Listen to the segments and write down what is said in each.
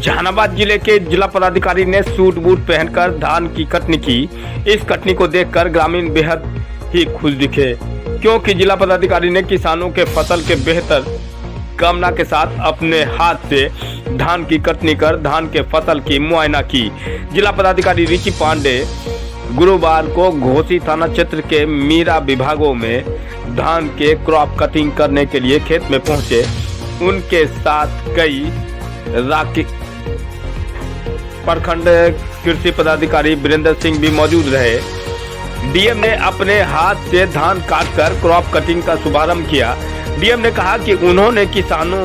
जहानाबाद ज़िले के जिला पदाधिकारी ने सूट बूट पहनकर धान की कटनी की। इस कटनी को देखकर ग्रामीण बेहद ही खुश दिखे, क्योंकि जिला पदाधिकारी ने किसानों के फ़सल के बेहतर कामना के साथ अपने हाथ से धान की कटनी कर, धान के फ़सल की मुआयना की। जिला पदाधिकारी रिची पांडे गुरुवार को घोसी थाना क्षेत्र के मीरा विभागों में धान के क्रॉप कटिंग करने के लिए खेत में पहुँचे। उनके साथ कई राकी प्रखंड कृषि पदाधिकारी वीरेंद्र सिंह भी मौजूद रहे। डीएम ने अपने हाथ से धान काटकर क्रॉप कटिंग का शुभारंभ किया। डीएम ने कहा कि उन्होंने किसानों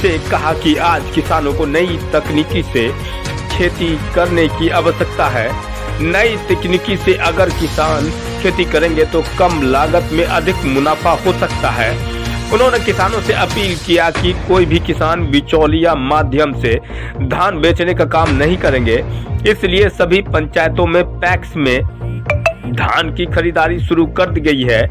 से कहा कि आज किसानों को नई तकनीकी से खेती करने की आवश्यकता है। नई तकनीकी से अगर किसान खेती करेंगे तो कम लागत में अधिक मुनाफा हो सकता है। उन्होंने किसानों से अपील किया कि कोई भी किसान बिचौलिया माध्यम से धान बेचने का काम नहीं करेंगे। इसलिए सभी पंचायतों में पैक्स में धान की खरीदारी शुरू कर दी गई है।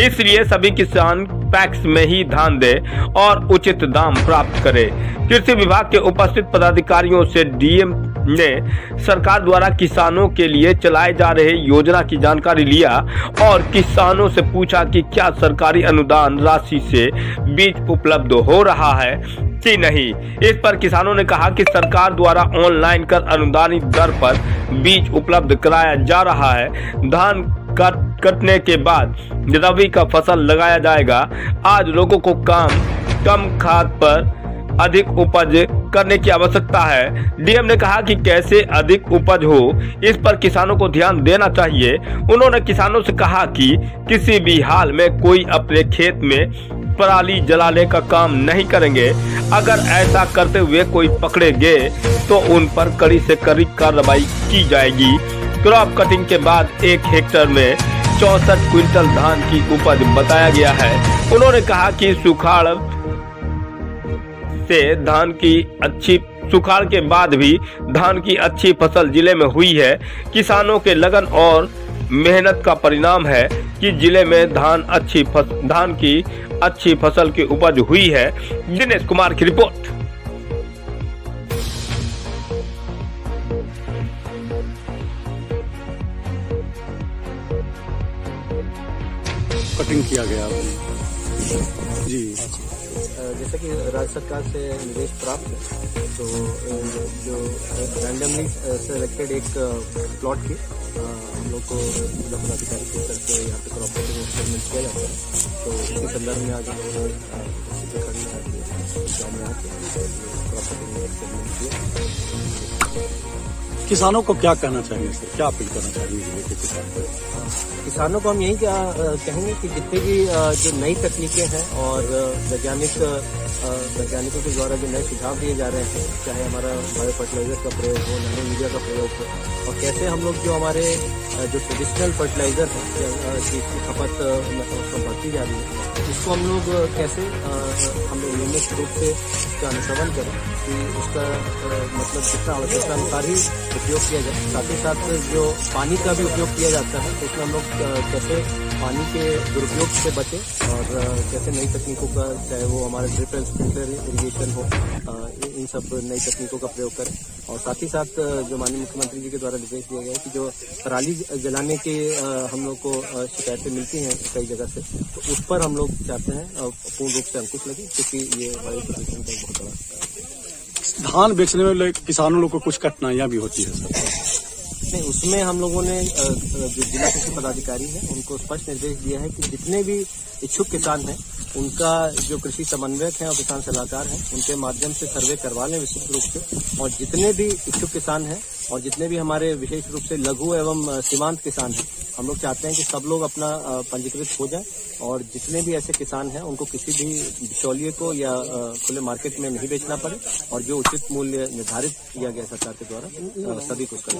इसलिए सभी किसान पैक्स में ही धान दे और उचित दाम प्राप्त करे। कृषि विभाग के उपस्थित पदाधिकारियों से डीएम ने सरकार द्वारा किसानों के लिए चलाए जा रहे योजना की जानकारी लिया और किसानों से पूछा कि क्या सरकारी अनुदान राशि से बीज उपलब्ध हो रहा है कि नहीं। इस पर किसानों ने कहा कि सरकार द्वारा ऑनलाइन कर अनुदानित दर पर बीज उपलब्ध कराया जा रहा है। धान कट, कटने के बाद रबी का फ़सल लगाया जाएगा। आज लोगों को काम, कम खाद पर अधिक उपज करने की आवश्यकता है। डीएम ने कहा कि कैसे अधिक उपज हो, इस पर किसानों को ध्यान देना चाहिए। उन्होंने किसानों से कहा कि किसी भी हाल में कोई अपने खेत में पराली जलाने का काम नहीं करेंगे। अगर ऐसा करते हुए कोई पकड़े गए तो उन पर कड़ी से कड़ी कार्रवाई की जाएगी। क्रॉप कटिंग के बाद एक हेक्टर में चौसठ क्विंटल धान की उपज बताया गया है। उन्होंने कहा कि सुखाड़ से धान की अच्छी सुखाड़ के बाद भी धान की अच्छी फ़सल ज़िले में हुई है। किसानों के लगन और मेहनत का परिणाम है कि ज़िले में धान अच्छी फस, धान की अच्छी फ़सल की उपज हुई है। दिनेश कुमार की रिपोर्ट। कटिंग किया गया। जी। जैसा कि राज्य सरकार से निर्देश प्राप्त है तो जो रैंडमली सेलेक्टेड एक प्लॉट की हम लोग को जिला पदाधिकारी की तरफ़ से यहाँ पे क्रॉप कटिंग एक्सपेरिमेंट किया जाता है तो उसके संदर्भ में आज हम लोगों ने किया। किसानों को क्या कहना चाहिए सर? क्या अपील करना चाहिए ज़िले के किसान को? किसानों को हम यही कहेंगे कि जितनी भी जो नई तकनीकें हैं और वैज्ञानिक वैज्ञानिकों के द्वारा जो नए सुझाव दिए जा रहे हैं, चाहे हमारा बायो फर्टिलाइज़र का प्रयोग हो नैनो मीडिया का प्रयोग हो, और कैसे हम लोग जो हमारे जो ट्रेडिशनल फर्टिलाइज़र है जिसकी खपत उसमें बढ़ती जा रही है, उसको हम लोग कैसे हम नियमित रूप से उसका अनुश्रवण करें कि उसका मतलब जितना आवश्यकता अनुसार ही उपयोग किया जाए, साथ ही साथ जो पानी का भी उपयोग किया जाता है तो उसमें हम लोग कैसे पानी के दुरुपयोग से बचें और कैसे नई तकनीकों का, चाहे वो हमारे ड्रिप एंड स्प्रिंकलर इरीगेशन हो इन सब नई तकनीकों का प्रयोग करें। और साथ ही साथ जो माननीय मुख्यमंत्री जी के द्वारा निर्देश दिया गया है कि जो पराली जलाने के हम लोग को शिकायतें मिलती हैं कई जगह से तो उस पर हम लोग चाहते हैं पूर्ण रूप से अंकुश लगे, क्योंकि ये वायु प्रदूषण का बहुत बड़ा धान बेचने में किसानों लोग को कुछ कठिनाइयाँ भी होती है। सर नहीं उसमें हम लोगों ने जो जिला कृषि पदाधिकारी हैं, उनको स्पष्ट निर्देश दिया है कि जितने भी इच्छुक किसान हैं, उनका जो कृषि समन्वयक हैं और किसान सलाहकार हैं, उनके माध्यम से सर्वे करवा लें विस्तृत रूप से। और जितने भी इच्छुक किसान हैं, और जितने भी हमारे विशेष रूप से लघु एवं सीमांत किसान हैं, हम लोग चाहते हैं कि सब लोग अपना पंजीकृत हो जाए, और जितने भी ऐसे किसान हैं, उनको किसी भी बिचौलिए को या खुले मार्केट में नहीं बेचना पड़े, और जो उचित मूल्य निर्धारित किया गया सरकार के द्वारा सभी को उसका